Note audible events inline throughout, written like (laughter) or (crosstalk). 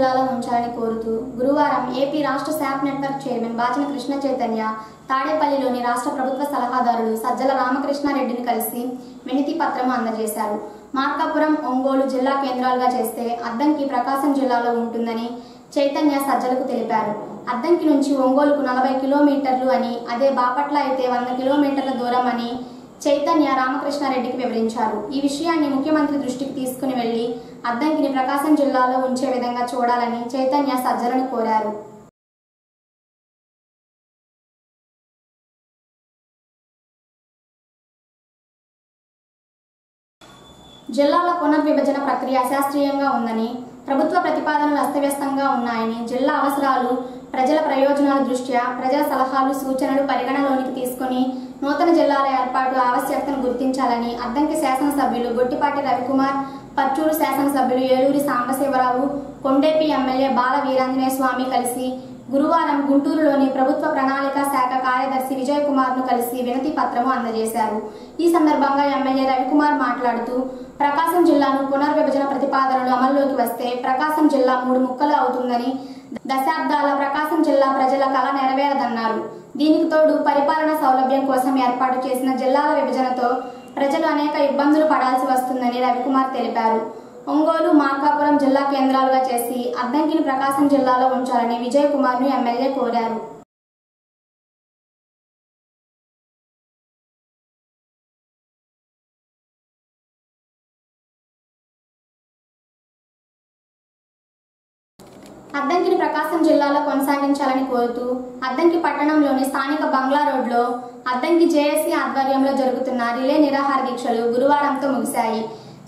జిల్లాలో ఉంచాలని కోరుతూ గురువారం ఏపీ రాష్ట్ర SAAP network chairman Bachina Krishna Chaitanya తాడేపల్లిలోని రాష్ట్ర ప్రభుత్వ సలహాదారుడు సజ్జల రామకృష్ణారెడ్డిని కలిసి వినతి పత్రము అందజేశారు. మార్కాపురం ఒంగోలు జిల్లా కేంద్రాలుగా చేస్తే అద్దంకి ప్రకాశం జిల్లాలో ఉంటుందని చైతన్య సజ్జలకు తెలిపారు. అద్దంకి నుంచి ఒంగోలుకు నలభై కిలోమీటర్లు అని అదే బాపట్ల అయితే వంద కిలోమీటర్ల దూరం అని చైతన్య రామకృష్ణారెడ్డికి వివరించారు. ఈ విషయాన్ని ముఖ్యమంత్రి దృష్టికి తీసుకుని వెళ్ళి అద్దంకిని ప్రకాశం జిల్లాలో ఉంచే విధంగా చూడాలని చైతన్య సజ్జలను కోరారు. జిల్లాల పునర్విభజన ప్రక్రియ అశాస్త్రీయంగా ఉందని ప్రభుత్వ ప్రతిపాదనలు అస్తవ్యస్తంగా ఉన్నాయని జిల్లా అవసరాలు ప్రజల ప్రయోజనాల దృష్ట్యా ప్రజల సలహాలు సూచనలు పరిగణలోనికి తీసుకొని నూతన జిల్లాల ఏర్పాటు ఆవశ్యకతను గుర్తించాలని అద్దంకి శాసనసభ్యులు గొట్టిపాటి రవికుమార్ పచ్చూరు శాసనసభ్యులు ఏలూరి సాంబశివరావు కొండేపి ఎమ్మెల్యే బాల వీరాంజనేయ స్వామి కలిసి గురువారం గుంటూరులోని ప్రభుత్వ ప్రణాళిక శాఖ కార్యదర్శి విజయ్ కుమార్ను కలిసి వినతి పత్రము అందజేశారు. ఈ సందర్భంగా ఎమ్మెల్యే రవికుమార్ మాట్లాడుతూ ప్రకాశం జిల్లాను పునర్విభజన ప్రతిపాదనలు అమల్లోకి వస్తే ప్రకాశం జిల్లా మూడు ముక్కలు అవుతుందని దశాబ్దాల ప్రకాశం జిల్లా ప్రజల కళ నెరవేరదన్నారు. దీనికి తోడు పరిపాలన సౌలభ్యం కోసం ఏర్పాటు చేసిన జిల్లాల విభజనతో ప్రజలు అనేక ఇబ్బందులు పడాల్సి వస్తుందని రవికుమార్ తెలిపారు. ఒంగోలు మార్కాపురం జిల్లా కేంద్రాలుగా చేసి అద్దంకిని ప్రకాశం జిల్లాలో ఉంచాలని విజయ్ కుమార్ను ఎమ్మెల్యే కోరారు. జిల్లాలో కొనసాగించాలని కోరుతూ అద్దంకి పట్టణంలోని స్థానిక బంగ్లా రోడ్లో అద్దంకి జేఏసీ ఆధ్వర్యంలో జరుగుతున్న రిలే నిరాహార దీక్షలు గురువారంతో ముగిశాయి.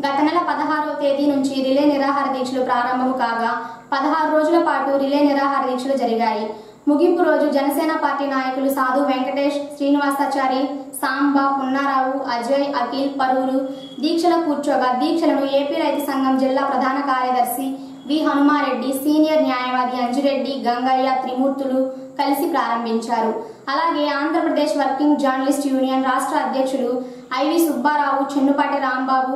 గత నెల పదహారవ తేదీ నుంచి రిలే నిరాహార దీక్షలు ప్రారంభం కాగా పదహారు రోజుల పాటు రిలే నిరాహార దీక్షలు జరిగాయి. ముగింపు రోజు జనసేన పార్టీ నాయకులు సాధు వెంకటేష్ శ్రీనివాసాచారి సాంబా పున్నారావు అజయ్ అఖిల్ పరువులు దీక్షలో కూర్చోగా దీక్షలను ఏపీ రైతు సంఘం జిల్లా ప్రధాన కార్యదర్శి వి. హనుమారెడ్డి సీనియర్ న్యాయవాది అంజురెడ్డి గంగయ్య త్రిమూర్తులు కలిసి ప్రారంభించారు. అలాగే ఆంధ్రప్రదేశ్ వర్కింగ్ జర్నలిస్ట్ యూనియన్ రాష్ట్ర అధ్యక్షులు ఐవి సుబ్బారావు చెన్నుపాటి రాంబాబు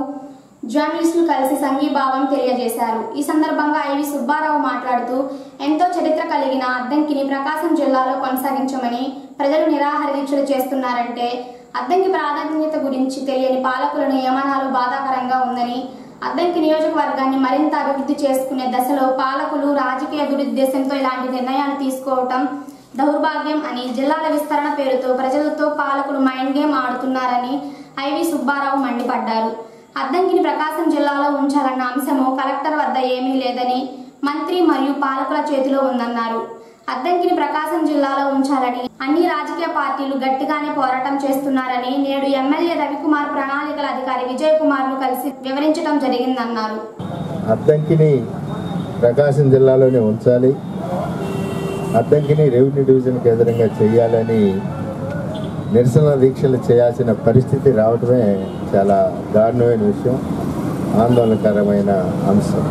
జర్నలిస్టులు కలిసి సంఘీభావం తెలియజేశారు. ఈ సందర్భంగా ఐవి సుబ్బారావు మాట్లాడుతూ ఎంతో చరిత్ర కలిగిన అద్దంకిని ప్రకాశం జిల్లాలో కొనసాగించమని ప్రజలు నిరాహార దీక్షలు చేస్తున్నారంటే అద్దంకి ప్రాధాన్యత గురించి తెలియని పాలకుల నియమనాలు బాధాకరంగా ఉందని అద్దంకి నియోజకవర్గాన్ని మరింత అభివృద్ధి చేసుకునే దశలో పాలకులు రాజకీయ దురుద్దేశంతో ఇలాంటి నిర్ణయాలు తీసుకోవటం దౌర్భాగ్యం అని జిల్లాల విస్తరణ పేరుతో ప్రజలతో పాలకులు మైండ్ గేమ్ ఆడుతున్నారని ఐవి సుబ్బారావు మండిపడ్డారు. అద్దంకిని ప్రకాశం జిల్లాలో ఉంచాలన్న అంశము కలెక్టర్ వద్ద ఏమీ లేదని మంత్రి మరియు పాలకుల చేతిలో ఉందన్నారు. అద్దంకిని ప్రకాశం జిల్లాలో ఉంచాలని అన్ని రాజకీయ పార్టీలు గట్టిగానే పోరాటం చేస్తున్నారని నేడు ఎమ్మెల్యే రవికుమార్ ప్రణాళికల అధికారి విజయ్ కుమార్ను కలిసి వివరించడం జరిగిందన్నారు. అద్దంకిని ప్రకాశం జిల్లాలోనే ఉంచాలి. అద్దంకిని రెవెన్యూ డివిజన్ కేంద్రంగా చేయాలని నిరసన దీక్షలు చేయాల్సిన పరిస్థితి రావడమే చాలా దారుణమైన విషయం ఆందోళనకరమైన అంశం.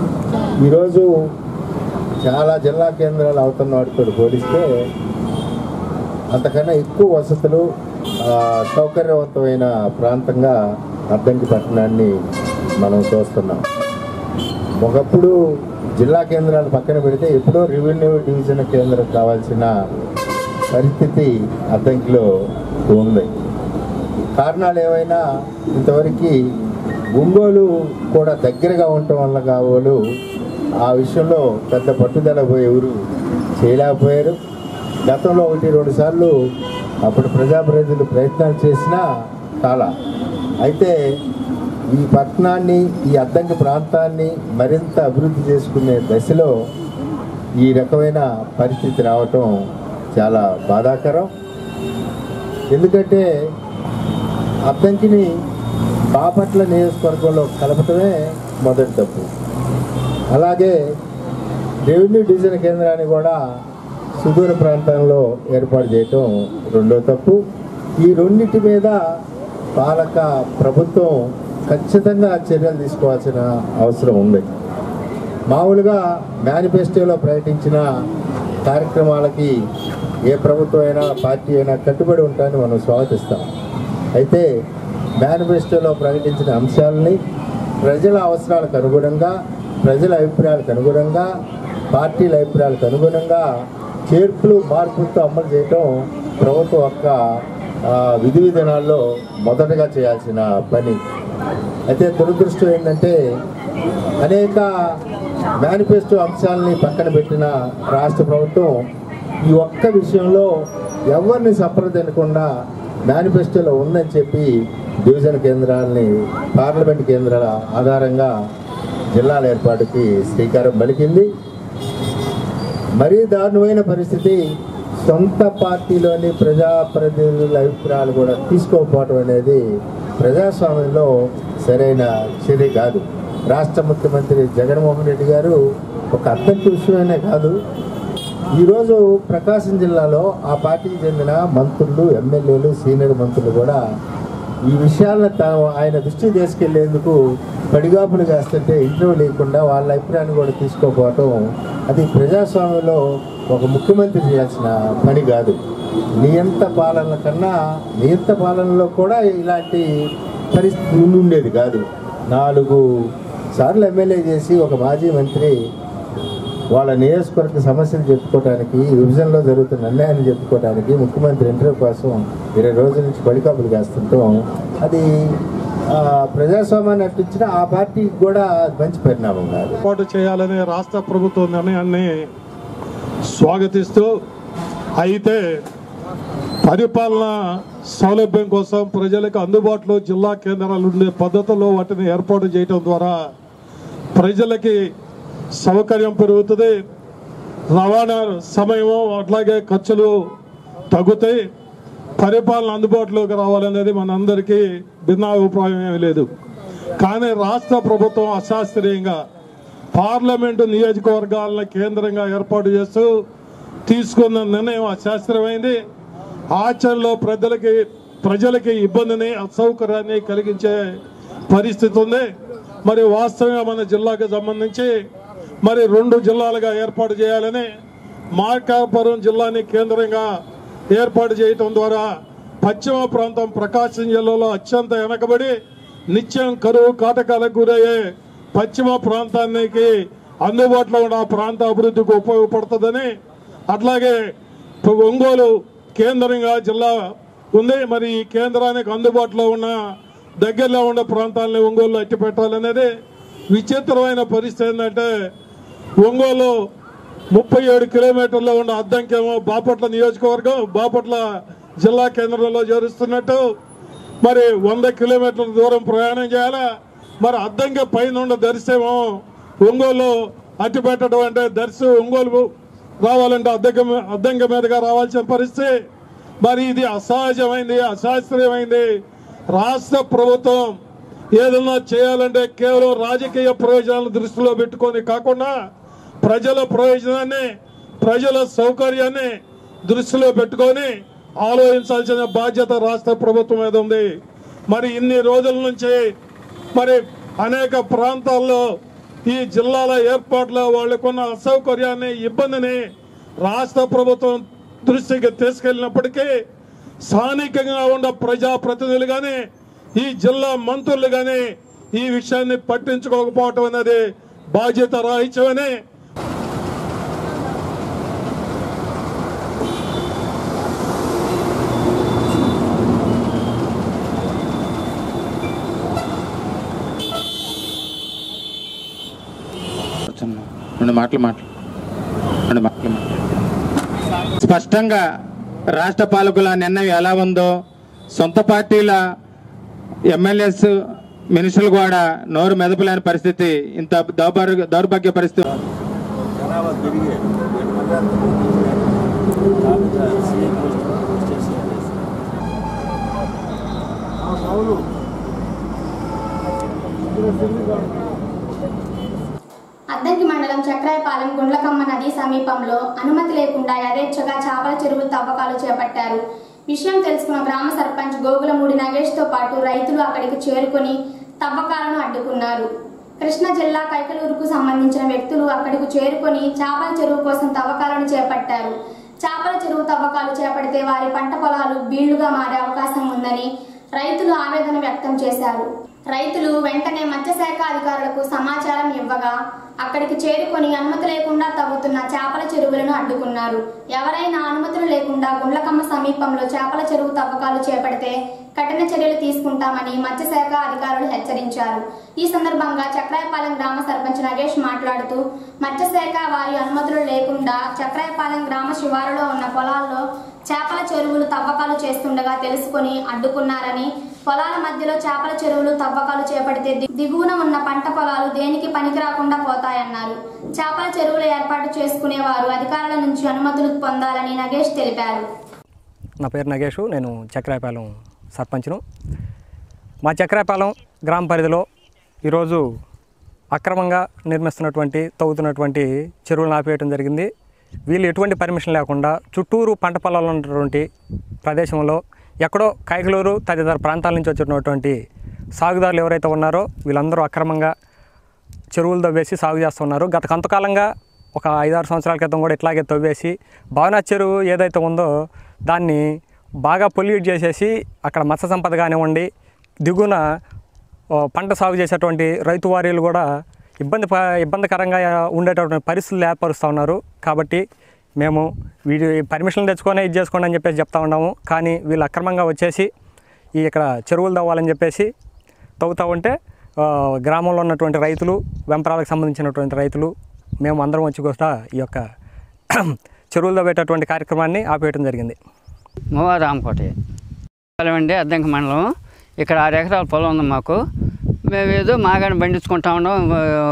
ఈరోజు చాలా జిల్లా కేంద్రాలు అవుతున్న వాటితో పోలిస్తే అంతకన్నా ఎక్కువ వసతులు సౌకర్యవంతమైన ప్రాంతంగా అద్దంకి పట్టణాన్ని మనం చూస్తున్నాం. ఒకప్పుడు జిల్లా కేంద్రాలు పక్కన పెడితే ఎప్పుడో రెవెన్యూ డివిజన్ కేంద్రం కావాల్సిన పరిస్థితి అద్దంకిలో ఉంది. కారణాలు ఏవైనా ఇంతవరకు ఒంగోలు కూడా దగ్గరగా ఉండటం వల్ల కావాలు ఆ విషయంలో పెద్ద పట్టుదల ఎవరు చేయలేకపోయారు. గతంలో ఒకటి రెండు సార్లు అప్పుడు ప్రజాప్రతినిధులు ప్రయత్నాలు చేసినా చాలా అయితే ఈ పట్టణాన్ని ఈ అద్దంకి ప్రాంతాన్ని మరింత అభివృద్ధి చేసుకునే దశలో ఈ రకమైన పరిస్థితి రావటం చాలా బాధాకరం. ఎందుకంటే అద్దంకిని బాపట్ల నియోజకవర్గంలో కలపటమే మొదటి తప్పు. అలాగే రెవెన్యూ డివిజన్ కేంద్రాన్ని కూడా సుదూర ప్రాంతంలో ఏర్పాటు చేయటం రెండో తప్పు. ఈ రెండింటి మీద పాలక ప్రభుత్వం ఖచ్చితంగా చర్యలు తీసుకోవాల్సిన అవసరం ఉంది. మామూలుగా మేనిఫెస్టోలో ప్రకటించిన కార్యక్రమాలకి ఏ ప్రభుత్వం అయినా పార్టీ అయినా కట్టుబడి ఉంటాయని మనం స్వాగతిస్తాం. అయితే మేనిఫెస్టోలో ప్రకటించిన అంశాలని ప్రజల అవసరాలకు అనుగుణంగా ప్రజల అభిప్రాయాలకు అనుగుణంగా పార్టీల అభిప్రాయాలకు అనుగుణంగా చేర్పులు మార్పులతో అమలు చేయటం ప్రభుత్వం యొక్క విధి విధానాల్లో మొదటగా చేయాల్సిన పని. అయితే దురదృష్టం ఏంటంటే అనేక మేనిఫెస్టో అంశాలని పక్కన పెట్టిన రాష్ట్ర ప్రభుత్వం ఈ ఒక్క విషయంలో ఎవరిని సంప్రదించకుండా మేనిఫెస్టోలో ఉందని చెప్పి డివిజన్ కేంద్రాలని పార్లమెంట్ కేంద్రాల ఆధారంగా జిల్లాల ఏర్పాటుకి శ్రీకారం పలికింది. మరీ దారుణమైన పరిస్థితి సొంత పార్టీలోని ప్రజాప్రతినిధుల అభిప్రాయాలు కూడా తీసుకోకపోవడం అనేది ప్రజాస్వామ్యంలో సరైన చర్య కాదు. రాష్ట్ర ముఖ్యమంత్రి జగన్మోహన్ రెడ్డి గారు ఒక అత్యంత విషయమే కాదు. ఈరోజు ప్రకాశం జిల్లాలో ఆ పార్టీకి చెందిన మంత్రులు ఎమ్మెల్యేలు సీనియర్ మంత్రులు కూడా ఈ విషయాలను తాను ఆయన దృష్టి తీసుకెళ్ళేందుకు పడిగాపులు కాస్తుంటే ఇంట్లో లేకుండా వాళ్ళ అభిప్రాయాన్ని కూడా తీసుకోకపోవటం అది ప్రజాస్వామ్యంలో ఒక ముఖ్యమంత్రి చేయాల్సిన పని కాదు. నియంత పాలన కన్నా నియంత పాలనలో కూడా ఇలాంటి పరిస్థితి ఉండేది కాదు. నాలుగు సార్లు ఎమ్మెల్యే చేసి ఒక మాజీ మంత్రి వాళ్ళ నియోజకవర్గ సమస్యలు చెప్పుకోవడానికి విభజనలో జరుగుతున్న అన్యాయాన్ని చెప్పుకోవడానికి ముఖ్యమంత్రి ఇంటర్వ్యూ కోసం ఇరవై రోజుల నుంచి పడికాపులు కాస్తుంటాం. అది ప్రజాస్వామ్యాన్ని అర్పించిన ఆ పార్టీకి కూడా మంచి పరిణామం కాదు. ఏర్పాటు చేయాలనే రాష్ట్ర ప్రభుత్వం నిర్ణయాన్ని స్వాగతిస్తూ అయితే పరిపాలన సౌలభ్యం కోసం ప్రజలకు అందుబాటులో జిల్లా కేంద్రాలు ఉండే పద్ధతిలో వాటిని ఏర్పాటు చేయడం ద్వారా ప్రజలకి సౌకర్యం పెరుగుతుంది. రవాణా సమయము అట్లాగే ఖర్చులు తగ్గుతాయి. పరిపాలన అందుబాటులోకి రావాలనేది మనందరికీ భిన్నాభిప్రాయం ఏమీ లేదు. కానీ రాష్ట్ర ప్రభుత్వం అశాస్త్రీయంగా పార్లమెంటు నియోజకవర్గాలను కేంద్రంగా ఏర్పాటు చేస్తూ తీసుకున్న నిర్ణయం అశాస్త్రమైంది. ఆచరణలో ప్రజలకి ప్రజలకి ఇబ్బందిని అసౌకర్యాన్ని కలిగించే పరిస్థితి ఉంది. మరి వాస్తవంగా మన జిల్లాకు సంబంధించి మరి రెండు జిల్లాలుగా ఏర్పాటు చేయాలని మార్కాపురం జిల్లాని కేంద్రంగా ఏర్పాటు చేయటం ద్వారా పశ్చిమ ప్రాంతం ప్రకాశం జిల్లాలో అత్యంత వెనకబడి నిత్యం కరువు కాటకాలకు గురయ్యే పశ్చిమ ప్రాంతానికి అందుబాటులో ఉన్న ప్రాంత అభివృద్ధికి ఉపయోగపడుతుందని అట్లాగే ఒంగోలు కేంద్రంగా జిల్లా ఉంది. మరి ఈ కేంద్రానికి అందుబాటులో ఉన్న దగ్గరలో ఉన్న ప్రాంతాలని ఒంగోలు అట్టి పెట్టాలనేది విచిత్రమైన పరిస్థితి ఏంటంటే ఒంగోలు ముప్పై ఏడు కిలోమీటర్లో ఉన్న అద్దంకేమో బాపట్ల నియోజకవర్గం బాపట్ల జిల్లా కేంద్రంలో చేరుస్తున్నట్టు. మరి వంద కిలోమీటర్ల దూరం ప్రయాణం చేయాలా? మరి అద్దంకి పైన ఉన్న దర్శేమో ఒంగోలు అట్టి పెట్టడం అంటే దర్శి ఒంగోలు రావాలంటే అద్దంక అద్దంక మీదుగా రావాల్సిన పరిస్థితి. మరి ఇది అసహజమైంది అశాస్త్రీయమైంది. రాష్ట్ర ప్రభుత్వం ఏదన్నా చేయాలంటే కేవలం రాజకీయ ప్రయోజనాలను దృష్టిలో పెట్టుకొని కాకుండా ప్రజల ప్రయోజనాన్ని ప్రజల సౌకర్యాన్ని దృష్టిలో పెట్టుకొని ఆలోచించాల్సిన బాధ్యత రాష్ట్ర ప్రభుత్వం మీద ఉంది. మరి ఇన్ని రోజుల నుంచి మరి అనేక ప్రాంతాల్లో ఈ జిల్లాల ఏర్పాట్లో వాళ్ళకున్న అసౌకర్యాన్ని ఇబ్బందిని రాష్ట్ర ప్రభుత్వం దృష్టికి తీసుకెళ్ళినప్పటికీ స్థానికంగా ఉన్న ప్రజాప్రతినిధులు కానీ ఈ జిల్లా మంత్రులు కానీ ఈ విషయాన్ని పట్టించుకోకపోవటం అనేది బాధ్యత రాహిత్యమని రెండు మాటలు మాటలు రెండు మాటలు స్పష్టంగా రాష్ట్ర పాలకుల నిర్ణయం ఎలా ఉందో సొంత పార్టీల ఎమ్మెల్యేస్ మినిస్టర్లు కూడా నోరు మెదపలేని పరిస్థితి ఇంత దౌర్భాగ్య దౌర్భాగ్య పరిస్థితి. అద్దంకి మండలం చక్రాయపాలెం గుండ్లకమ్మ నది సమీపంలో అనుమతి లేకుండా యథేచ్ఛగా చేపల చెరువు తవ్వకాలు చేపట్టారు. విషయం తెలుసుకున్న గ్రామ సర్పంచ్ గోగులమూడి నగేష్తో పాటు రైతులు అక్కడికి చేరుకొని తవ్వకాలను అడ్డుకున్నారు. కృష్ణా జిల్లా కైకలూరుకు సంబంధించిన వ్యక్తులు అక్కడికి చేరుకొని చేపల చెరువు కోసం తవ్వకాలను చేపట్టారు. చేపల చెరువు తవ్వకాలు చేపడితే వారి పంట పొలాలు బీళ్ళుగా మారే అవకాశం ఉందని రైతులు ఆవేదన వ్యక్తం చేశారు. రైతులు వెంటనే మత్స్యశాఖ అధికారులకు సమాచారం ఇవ్వగా అక్కడికి చేరుకొని అనుమతి లేకుండా తవ్వుతున్న చేపల చెరువులను అడ్డుకున్నారు. ఎవరైనా అనుమతులు లేకుండా గుండ్లకమ్మ సమీపంలో చేపల చెరువు తవ్వకాలు చేపడితే కఠిన చర్యలు తీసుకుంటామని మత్స్యశాఖ అధికారులు హెచ్చరించారు. ఈ సందర్భంగా చక్రాయపాలెం గ్రామ సర్పంచ్ నగేష్ మాట్లాడుతూ మత్స్యశాఖ వారి అనుమతులు లేకుండా చక్రాయపాలెం గ్రామ శివారులో ఉన్న పొలాల్లో చేపల చెరువులు తవ్వకాలు చేస్తుండగా తెలుసుకొని అడ్డుకున్నారని పొలాల మధ్యలో చేపల చెరువులు తవ్వకాలు చేపడితే దిగువన ఉన్న పంట పొలాలు దేనికి పనికిరాకుండా పోతాయన్నారు. చేపల చెరువులు ఏర్పాటు చేసుకునేవారు అధికారుల నుంచి అనుమతులు పొందాలని నగేష్ తెలిపారు. నా పేరు నగేష్ నేను చక్రాయపాలెం సర్పంచ్ను. మా చక్రాయపాలెం గ్రామ పరిధిలో ఈరోజు అక్రమంగా నిర్మిస్తున్నటువంటి తవ్వుతున్నటువంటి చెరువులను ఆపేయటం జరిగింది. వీళ్ళు ఎటువంటి పర్మిషన్ లేకుండా చుట్టూరు పంట పొలాలు ఉన్నటువంటి ప్రదేశంలో ఎక్కడో కాయకలూరు తదితర ప్రాంతాల నుంచి వచ్చినటువంటి సాగుదారులు ఎవరైతే ఉన్నారో వీళ్ళందరూ అక్రమంగా చెరువులు తవ్వేసి సాగు చేస్తున్నారు గత కొంతకాలంగా ఒక ఐదారు సంవత్సరాల క్రితం కూడా ఇట్లాగే తవ్వేసి భావనాథ్ చెరువు ఏదైతే ఉందో దాన్ని బాగా పొల్యూట్ చేసేసి అక్కడ మత్స్య సంపద కానివ్వండి దిగున పంట సాగు చేసేటువంటి రైతు వారీలు కూడా ఇబ్బంది ప- ఇబ్బందికరంగా ఉండేటటువంటి పరిస్థితులు ఏర్పరుస్తూ ఉన్నారు. కాబట్టి మేము వీడి పర్మిషన్లు తెచ్చుకొని ఇది చేసుకోండి అని చెప్పేసి చెప్తా ఉన్నాము. కానీ వీళ్ళు అక్రమంగా వచ్చేసి ఈ ఇక్కడ చెరువులు తవ్వాలని చెప్పేసి తవ్వుతూ ఉంటే గ్రామంలో ఉన్నటువంటి రైతులు వెంపరాలకు సంబంధించినటువంటి రైతులు మేము అందరం వచ్చి కూడా ఈ యొక్క (clears throat) చెరువులు తవ్వేటటువంటి కార్యక్రమాన్ని ఆపేయటం జరిగింది. మూవ రామకోటయ్య అండి అద్దంకి మండలం. ఇక్కడ ఆరు ఎకరాల పొలం ఉంది మాకు. మేము ఏదో మాగాని పండించుకుంటా ఉన్నాం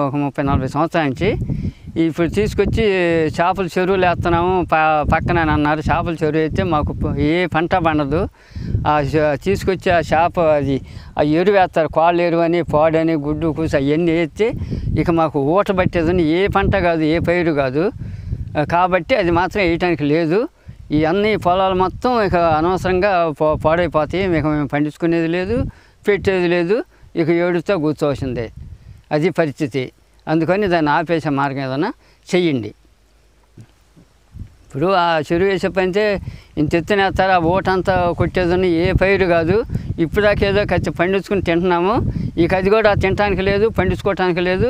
ఒక ముప్పై నలభై సంవత్సరాల నుంచి. ఇప్పుడు తీసుకొచ్చి చేపల చెరువులు వేస్తున్నాము ప పక్కన అన్నారు. చేపల చెరువు అయితే మాకు ఏ పంట పండదు. ఆ తీసుకొచ్చి ఆ చేప అది ఆ ఎరువు వేస్తారు. కాళ్ళు ఎరువు అని పాడని గుడ్డు కూసి అవన్నీ వేస్తే ఇక మాకు ఊట పట్టేదని ఏ పంట కాదు ఏ పైరు కాదు. కాబట్టి అది మాత్రం వేయటానికి లేదు. ఈ అన్ని పొలాలు మొత్తం ఇక అనవసరంగా పాడైపోతాయి. ఇక మేము పండించుకునేది లేదు పెట్టేది లేదు. ఇక ఏడుతో కూర్చోవలసిందే. అది పరిస్థితి. అందుకని దాన్ని ఆపేసే మార్గం ఏదైనా చెయ్యండి. ఇప్పుడు ఆ చెరువు వేసే పనితే ఇంత ఎత్తునేస్తారు ఆ ఓటంతా కొట్టేదని ఏ పైరు కాదు. ఇప్పుడు ఏదో ఖర్చు పండించుకుని తింటున్నాము. ఇక అది కూడా తినడానికి లేదు పండించుకోవటానికి లేదు.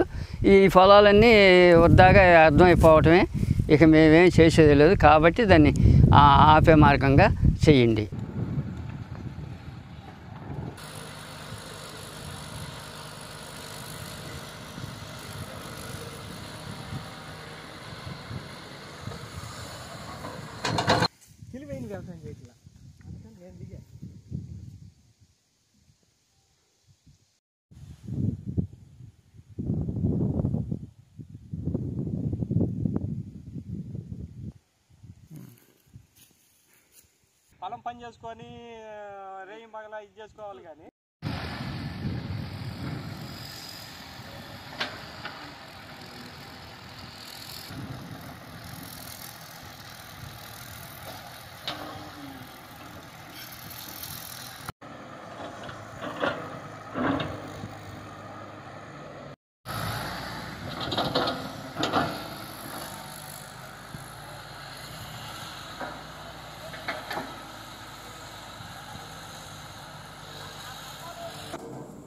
ఈ పొలాలన్నీ వద్దాగా అర్థమైపోవటమే. ఇక మేమేం చేసేది లేదు. కాబట్టి దాన్ని ఆపే మార్గంగా చెయ్యండి పొలం పని చేసుకొని రేయి మగలా ఇది చేసుకోవాలి కానీ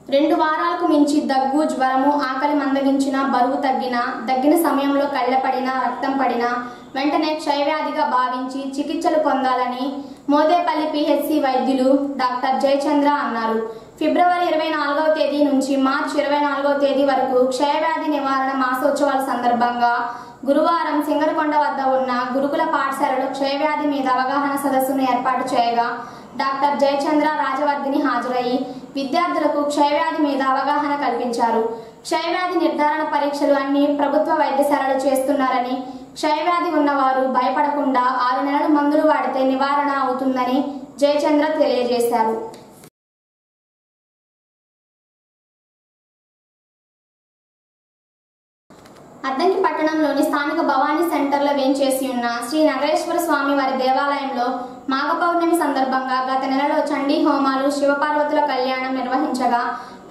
రెండు వారాలకు మించి దగ్గు జ్వరము ఆకలి మందగించిన బరువు తగ్గిన దగ్గిన సమయంలో కళ్ళపడిన రక్తం పడిన వెంటనే క్షయవ్యాధిగా భావించి చికిత్సలు పొందాలని మోదేపల్లి పిహెచ్సి వైద్యులు డాక్టర్ జయచంద్ర అన్నారు. ఫిబ్రవరి ఇరవై నాలుగవ తేదీ నుంచి మార్చి ఇరవై నాలుగవ తేదీ వరకు క్షయవ్యాధి నివారణ మాసోత్సవాల సందర్భంగా గురువారం సింగరకొండ వద్ద ఉన్న గురుకుల పాఠశాలలో క్షయవ్యాధి మీద అవగాహన సదస్సును ఏర్పాటు చేయగా డాక్టర్ జయచంద్ర రాజవర్ధిని హాజరయ్యి విద్యార్థులకు క్షయవ్యాధి మీద అవగాహన కల్పించారు. క్షయవ్యాధి నిర్ధారణ పరీక్షలు అన్ని ప్రభుత్వ వైద్యశాలలు చేస్తున్నారని క్షయవ్యాధి ఉన్నవారు భయపడకుండా ఆరు నెలల మందులు వాడితే నివారణ అవుతుందని జయచంద్ర తెలియజేశారు. అద్దంకి పట్టణంలోని స్థానిక భవానీ సెంటర్లో వేంచేసి ఉన్న శ్రీ నగరేశ్వర స్వామి వారి దేవాలయంలో మాఘ పౌర్ణమి సందర్భంగా గత నెలలో చండీ హోమాలు శివపార్వతుల కళ్యాణం నిర్వహించగా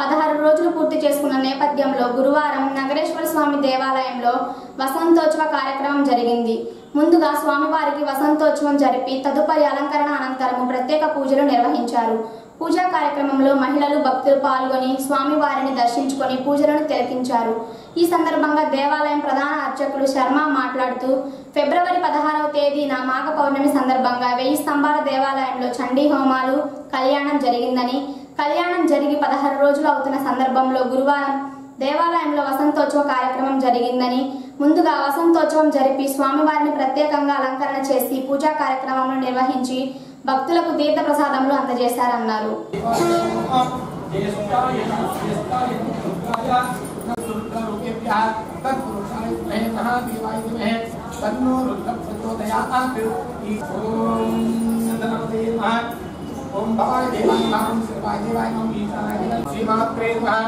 పదహారు రోజులు పూర్తి చేసుకున్న నేపథ్యంలో గురువారం నగరేశ్వర స్వామి దేవాలయంలో వసంతోత్సవ కార్యక్రమం జరిగింది. ముందుగా స్వామివారికి వసంతోత్సవం జరిపి తదుపరి అలంకరణ అనంతరము ప్రత్యేక పూజలు నిర్వహించారు. పూజా కార్యక్రమంలో మహిళలు భక్తులు పాల్గొని స్వామివారిని దర్శించుకొని పూజలను తిలకించారు. ఈ సందర్భంగా దేవాలయం ప్రధాన అర్చకులు శర్మ మాట్లాడుతూ ఫిబ్రవరి పదహారవ తేదీన మాఘ పౌర్ణమి సందర్భంగా వెయ్యి స్తంభాల దేవాలయంలో చండీ హోమాలు కళ్యాణం జరిగిందని కళ్యాణం జరిగి పదహారు రోజులు అవుతున్న సందర్భంలో గురువారం దేవాలయంలో వసంతోత్సవ కార్యక్రమం జరిగిందని ముందుగా వసంతోత్సవం జరిపి స్వామివారిని ప్రత్యేకంగా అలంకరణ చేసి పూజా కార్యక్రమంలో నిర్వహించి భక్తులకు తీర్థ ప్రసాదములు అందజేశారన్నారు. ఓం భవాయ దేవాయ నమః శివాయ దేవాయ నమః ఈశానాయ నమః శ్రీమాత్రే నమః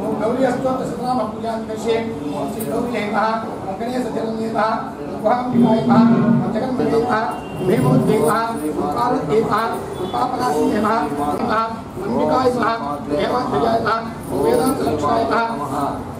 ఓం గౌరీ అష్టోత్తర శతనామ పూజాం దశే ఓం శ్రీ గౌరీ నమః ఓం గణేశ జనమే నమః ఓం గుహాంబికాయ నమః ఓం జగన్మతే నమః భీమోద్దే నమః ఓం పార్వతే నమః ఓం పాపనాశి నమః నమః అంబికాయ నమః దేవాంతజాయ నమః ఓం వేదాంత లక్షణాయ నమః కర్మ బ్రహ్మమే నమః మహామాయాయ నమః మంత్రాయ నమః మహాబలాయ నమః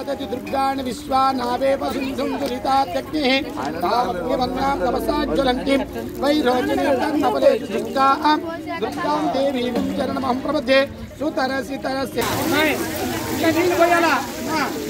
ఓం నమః కమలాయ నమః ఓం కామకలాయ నమః ఓం కాంక్షితార్థములాయ నమః చంద్రాభికాయ నమః చిదంబరశ్రీ నమః పళ్ళలో ఉన్నాయి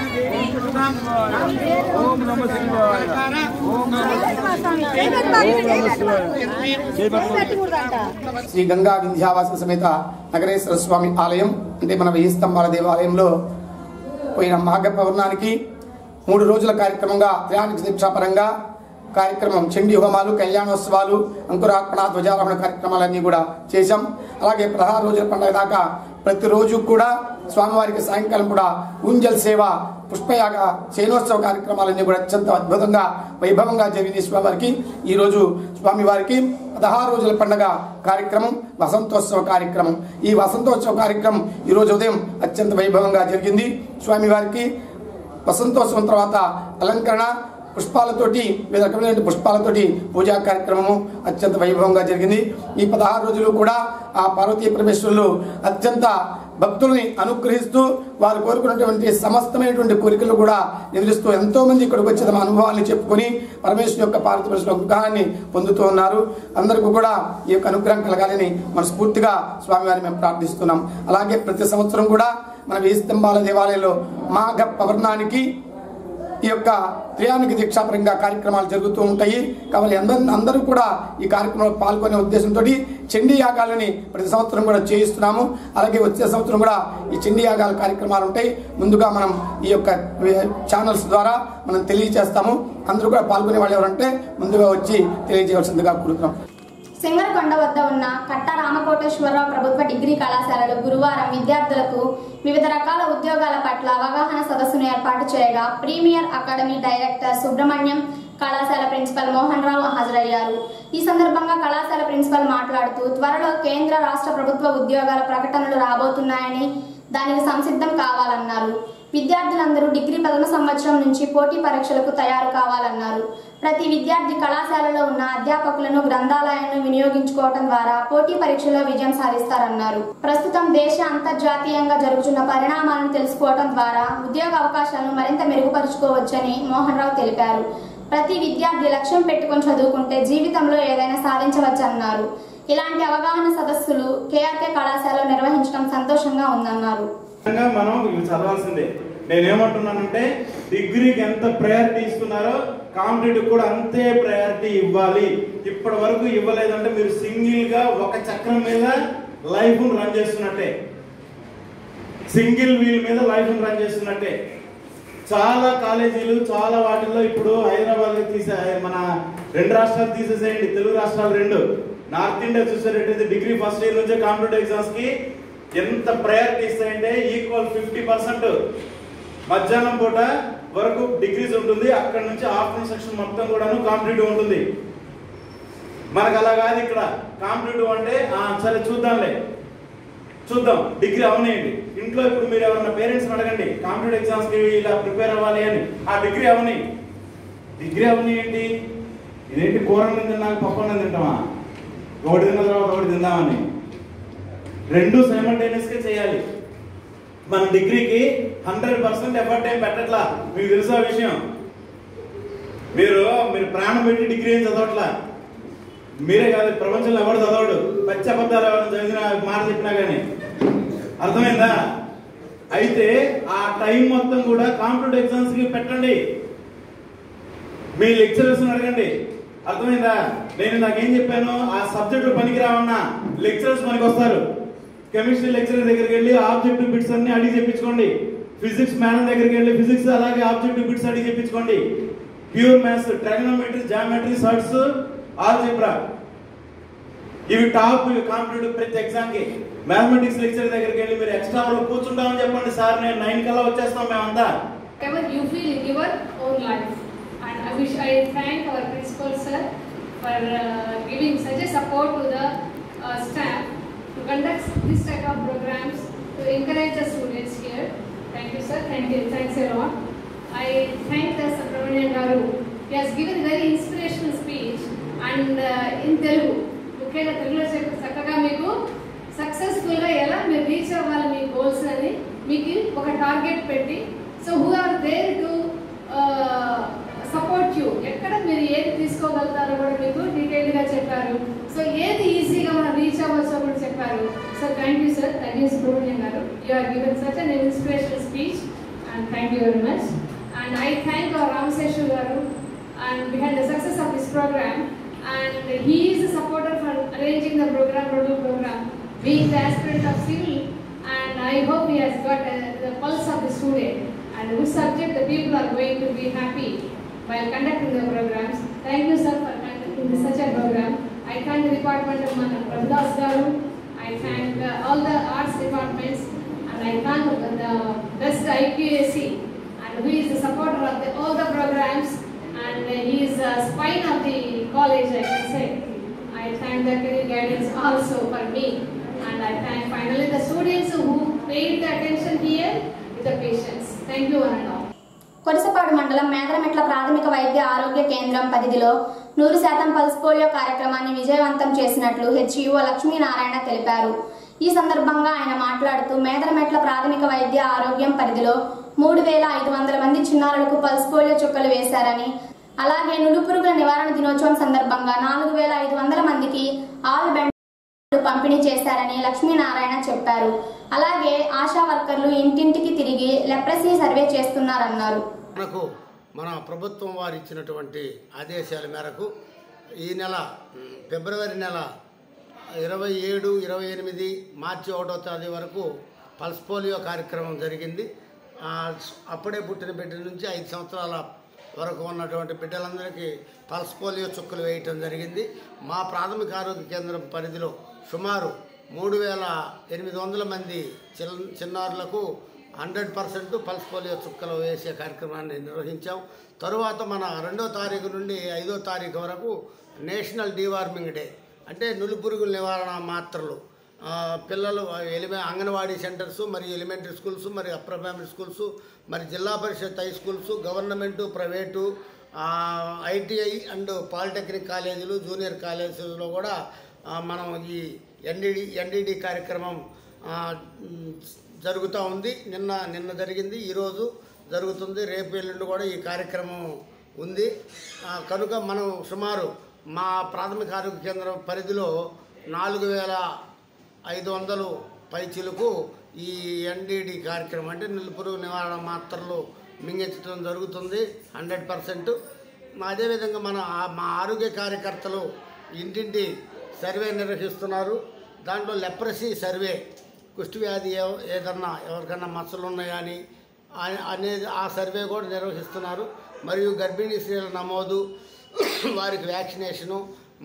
ఓం నమ శివాయ ఓం శ్రీ గంగా విద్యావాస సమేత నగరేశ్వర స్వామి ఆలయం అంటే మన వెయ్యి స్తంభాల దేవాలయంలో పోయిన మాఘ పౌర్ణానికి మూడు రోజుల కార్యక్రమంగా త్రయానికి దీక్షాపరంగా కార్యక్రమం చండీ హోమాలు కళ్యాణోత్సవాలు అంకురార్పణ ధ్వజారోహణ కార్యక్రమాలన్నీ కూడా చేశాం. అలాగే పదహారు రోజుల పండుగ దాకా ప్రతిరోజు కూడా స్వామివారికి సాయంకాలం కూడా ఊంజల్ సేవ పుష్పయాగ శయనోత్సవ కార్యక్రమాలన్నీ కూడా అత్యంత అద్భుతంగా వైభవంగా జరిగింది స్వామివారికి. ఈరోజు స్వామివారికి పదహారు రోజుల పండగ కార్యక్రమం వసంతోత్సవ కార్యక్రమం. ఈ వసంతోత్సవ కార్యక్రమం ఈరోజు ఉదయం అత్యంత వైభవంగా జరిగింది. స్వామివారికి వసంతోత్సవం తర్వాత అలంకరణ పుష్పాలతోటి వివిధ రకమైన పుష్పాలతోటి పూజా కార్యక్రమము అత్యంత వైభవంగా జరిగింది. ఈ పదహారు రోజులు కూడా ఆ పార్వతీ పరమేశ్వరులు అత్యంత భక్తుల్ని అనుగ్రహిస్తూ వారు కోరుకున్నటువంటి సమస్తమైనటువంటి కోరికలు కూడా నిద్రిస్తూ ఎంతో మంది ఇక్కడికి వచ్చి తమ అనుభవాన్ని చెప్పుకొని పరమేశ్వరు యొక్క పార్వతీ పరమేశ్వర అనుగ్రహాన్ని పొందుతూ ఉన్నారు. అందరికీ కూడా ఈ యొక్క అనుగ్రహం కలగాలని మనస్ఫూర్తిగా స్వామివారిని మేము ప్రార్థిస్తున్నాం. అలాగే ప్రతి సంవత్సరం కూడా మన వెయ్యి స్తంభాల దేవాలయంలో మాఘ పవర్ణానికి ఈ యొక్క త్రియానికి దీక్షాపరంగా కార్యక్రమాలు జరుగుతూ ఉంటాయి. కాబట్టి అందరూ అందరూ కూడా ఈ కార్యక్రమంలో పాల్గొనే ఉద్దేశంతో చండీ యాగాలని ప్రతి సంవత్సరం కూడా చేయిస్తున్నాము. అలాగే వచ్చే సంవత్సరం కూడా ఈ చండీ యాగాల కార్యక్రమాలు ఉంటాయి. ముందుగా మనం ఈ యొక్క ఛానల్స్ ద్వారా మనం తెలియజేస్తాము. అందరూ కూడా పాల్గొనే వాళ్ళు ఎవరంటే ముందుగా వచ్చి తెలియజేయవలసిందిగా కోరుతున్నాం. సింగరకొండ వద్ద ఉన్న కట్ట రామకోటేశ్వరరావు ప్రభుత్వ డిగ్రీ కళాశాలలో గురువారం విద్యార్థులకు వివిధ రకాల ఉద్యోగాల పట్ల అవగాహన సదస్సును ఏర్పాటు చేయగా ప్రీమియర్ అకాడమీ డైరెక్టర్ సుబ్రహ్మణ్యం కళాశాల ప్రిన్సిపల్ మోహన్ రావు హాజరయ్యారు. ఈ సందర్భంగా కళాశాల ప్రిన్సిపల్ మాట్లాడుతూ త్వరలో కేంద్ర రాష్ట్ర ప్రభుత్వ ఉద్యోగాల ప్రకటనలు రాబోతున్నాయని దానికి సంసిద్ధం కావాలన్నారు. విద్యార్థులందరూ డిగ్రీ ప్రథమ సంవత్సరం నుంచి పోటీ పరీక్షలకు తయారు కావాలన్నారు. ప్రతి విద్యార్థి కళాశాలలో ఉన్న అధ్యాపకులను గ్రంథాలయాలను వినియోగించుకోవడం ద్వారా పోటీ పరీక్షలో విజయం సాధిస్తారన్నారు. ప్రస్తుతం దేశ అంతర్జాతీయంగా జరుగుతున్న పరిణామాలను తెలుసుకోవడం ద్వారా ఉద్యోగ అవకాశాలను మరింత మెరుగుపరుచుకోవచ్చని మోహన్ రావు తెలిపారు. ప్రతి విద్యార్థి లక్ష్యం పెట్టుకొని చదువుకుంటే జీవితంలో ఏదైనా సాధించవచ్చన్నారు. ఇలాంటి అవగాహన సదస్సులు కేఆర్కే కళాశాలలో నిర్వహించడం సంతోషంగా ఉందన్నారు. మనం ఇవి చదవాల్సిందే. నేనేమంటున్నానంటే డిగ్రీకి ఎంత ప్రయారిటీ ఇస్తున్నారో కాంపిటేటివ్ కూడా అంతే ప్రయారిటీ ఇవ్వాలి. ఇప్పటి వరకు ఇవ్వలేదంటే మీరు సింగిల్గా ఒక చక్రం మీద లైఫ్ రన్ చేస్తున్నట్టే. సింగిల్ వీల్ మీద లైఫ్ రన్ చేస్తున్నట్టే. చాలా కాలేజీలు చాలా వాటిల్లో ఇప్పుడు హైదరాబాద్ తీసే మన రెండు రాష్ట్రాలు తీసేసేయండి తెలుగు రాష్ట్రాలు రెండు. నార్త్ ఇండియా చూసేటట్టయితే డిగ్రీ ఫస్ట్ ఇయర్ నుంచే కాంపిటేటివ్ ఎగ్జామ్స్కి ఎంత ప్రయారిటీ ఇస్తాయంటే ఈక్వల్ ఫిఫ్టీ పర్సెంట్. మధ్యాహ్నం పూట వరకు డిగ్రీస్ ఉంటుంది అక్కడ నుంచి ఆఫ్టర్నూన్ సెక్షన్ మొత్తం కూడాను కాంపిటేటివ్ ఉంటుంది. మనకు అలా కాదు ఇక్కడ కాంపిటేటివ్ అంటే ఆ, సరే చూద్దాంలే. చూద్దాం డిగ్రీ అవనేయండి. ఇంట్లో ఇప్పుడు మీరు ఎవరన్నా పేరెంట్స్ అడగండి కాంపిటేటివ్ ఎగ్జామ్స్కి ఇలా ప్రిపేర్ అవ్వాలి అని. ఆ డిగ్రీ అవని. డిగ్రీ అవని ఏంటి? ఇదేంటి కూర తిన్నాక పప్పు తింటామా ఒకటి తిన్న తర్వాత ఒకటి తిందామని. రెండు సైమల్టేనియస్గా చేయాలి. మన డిగ్రీకి హండ్రెడ్ పర్సెంట్ ఎఫర్ట్ ఏం పెట్టట్లా? మీకు తెలుసా విషయం? మీరు మీరు ప్రాణం పెట్టి డిగ్రీ ఏం చదవట్లా? మీరే కాదు ప్రపంచంలో ఎవడు చదవడు? పచ్చి అబద్ధాలు ఎవరు చదివిన మాట చెప్పినా కానీ అర్థమైందా? అయితే ఆ టైం మొత్తం కూడా కాంపిటేటివ్ ఎగ్జామ్స్కి పెట్టండి. మీ లెక్చరర్స్ అడగండి. అర్థమైందా? నేను నాకేం చెప్పాను? ఆ సబ్జెక్టు పనికి రావన్నా లెక్చరర్స్ పనికి వస్తారు కెమిస్ట్రీ లెక్చరర్ దగ్గరికి వెళ్ళి ఆబ్జెక్టివ్ బిట్స్ అన్ని అడిగి చెప్పించుకోండి ఫిజిక్స్ మేడం దగ్గరికి వెళ్ళి ఫిజిక్స్ అలాగే ఆబ్జెక్టివ్ బిట్స్ అడిగి చెప్పించుకోండి pure maths trigonometry geometry surds algebra ఇవి టాప్ కాంపిటేటివ్ ప్రతి ఎగ్జామ్ కి మ్యాథమెటిక్స్ లెక్చర్ దగ్గరికి వెళ్ళి మీరు ఎక్స్ట్రా కూర్చుంటామని చెప్పండి సార్ నేను నైన్ కల్లా వచ్చేస్తాం మేమంతా whatever you feel in your own life. And I wish I thank our principal sir for uh, giving such a support to the uh, staff to conduct this type of programs to encourage the students here. Thank you sir, thank you, thanks a lot. I thank the Subramanian Garu. He has given very inspirational speech and uh, in Telugu. ముఖ్యంగా తెలుగులో చెప్ప- చక్కగా మీకు సక్సెస్ఫుల్గా ఎలా మీరు reach అవ్వాలి మీ goals అని మీకు ఒక టార్గెట్ పెట్టి so who are there to support you ఎక్కడ మీరు ఏది తీసుకోగలుగుతారో కూడా మీకు డీటెయిల్గా Sir, thank you, sir. That is Govind sir. You have given such an inspirational speech and thank you very much. And I thank our Ram Seshu Garu and behind the success of this program. And he is a supporter for arranging the program, Rodul program, being the aspirant of civil. And I hope he has got uh, the pulse of the student and whose subject the people are going to be happy while conducting the programs. Thank you, sir, for conducting such a program. I thank the department of Prabhudas Garu I thank uh, all the arts departments and I thank the, the best IQAC and who is the supporter of the, all the programs and he is a spine of the college I can say. I thank the career guidance also for me and I thank finally the students who paid the attention here with the patients. Thank you. Korasapadu మండలం మేదరమెట్ల ప్రాథమిక వైద్య ఆరోగ్య కేంద్రం పరిధిలో నూరు శాతం pulse polio కార్యక్రమాన్ని విజయవంతం చేసినట్లు హెచ్ఈఓ లక్ష్మీనారాయణ తెలిపారు. ఈ సందర్భంగా ఆయన మాట్లాడుతూ మేదరమెట్ల ప్రాథమిక వైద్య ఆరోగ్యం పరిధిలో మూడు వేల ఐదు వందల మంది చిన్నారులకు పల్స్ పోలియో చుక్కలు వేశారని అలాగే నులుపురుగుల నివారణ దినోత్సవం సందర్భంగా నాలుగు వేల ఐదు వందల మందికి ఆల్ బెండ్ పంపిణీ చేశారని లక్ష్మీనారాయణ చెప్పారు. అలాగే ఆశా వర్కర్లు ఇంటింటికి తిరిగి లెప్రసీ సర్వే చేస్తున్నారన్నారు. మనకు మన ప్రభుత్వం వారు ఇచ్చినటువంటి ఆదేశాల మేరకు ఈ నెల ఫిబ్రవరి నెల ఇరవై ఏడు ఇరవై ఎనిమిది మార్చి ఒకటో తేదీ వరకు పల్స్ పోలియో కార్యక్రమం జరిగింది. అప్పుడే పుట్టిన బిడ్డ నుంచి ఐదు సంవత్సరాల వరకు ఉన్నటువంటి బిడ్డలందరికీ పల్స్ పోలియో చుక్కలు వేయటం జరిగింది. మా ప్రాథమిక ఆరోగ్య కేంద్రం పరిధిలో సుమారు మూడు వేల ఎనిమిది వందల మంది చిల్ చిన్నారులకు హండ్రెడ్ పర్సెంట్ పల్స్ పోలియో చుక్కలు వేసే కార్యక్రమాన్ని నిర్వహించాం. తరువాత మన రెండో తారీఖు నుండి ఐదో తారీఖు వరకు నేషనల్ డీవార్మింగ్ డే అంటే నులిపురుగుల నివారణ మాత్రలు. పిల్లలు ఎలిమె అంగన్వాడీ సెంటర్స్ మరియు ఎలిమెంటరీ స్కూల్స్ మరియు అప్పర్ ప్రైమరీ స్కూల్స్ మరి Zilla Parishad high schools government private ITI and polytechnic కాలేజీలు జూనియర్ కాలేజీలో కూడా మనం ఈ ఎన్డీడీ ఎన్డీడీ కార్యక్రమం జరుగుతూ ఉంది. నిన్న నిన్న జరిగింది. ఈరోజు జరుగుతుంది. రేపు ఎల్లుండి కూడా ఈ కార్యక్రమం ఉంది. కనుక మనం సుమారు మా ప్రాథమిక ఆరోగ్య కేంద్రం పరిధిలో నాలుగు వేల ఐదు వందలు పైచీలకు ఈ ఎన్డీడీ కార్యక్రమం అంటే నిలుపురు నివారణ మాత్రలు మింగించడం జరుగుతుంది. Hundred percent. అదేవిధంగా మన మా ఆరోగ్య కార్యకర్తలు ఇంటింటి సర్వే నిర్వహిస్తున్నారు. దాంట్లో లెప్రసీ సర్వే కుష్టి వ్యాధి ఏదన్నా ఎవరికన్నా మచ్చలు ఉన్నాయా అని అనేది ఆ సర్వే కూడా నిర్వహిస్తున్నారు. మరియు గర్భిణీ స్త్రీల నమోదు వారికి వ్యాక్సినేషను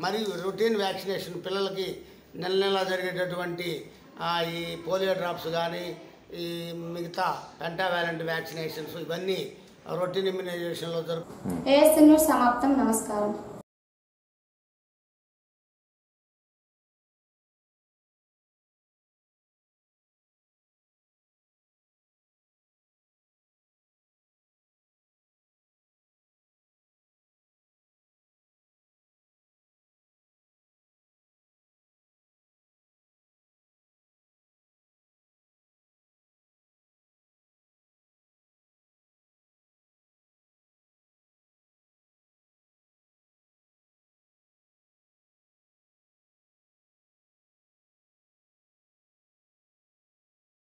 మరియు రొటీన్ వ్యాక్సినేషన్ పిల్లలకి నెల నెల జరిగేటటువంటి ఈ పోలియో డ్రాప్స్ కానీ ఈ మిగతా పెంటావాలెంట్ వ్యాక్సినేషన్స్ ఇవన్నీ రొటీన్ ఇమ్యునైజేషన్లో జరుపు ఏఎస్ఎన్ సమాప్తం. నమస్కారం.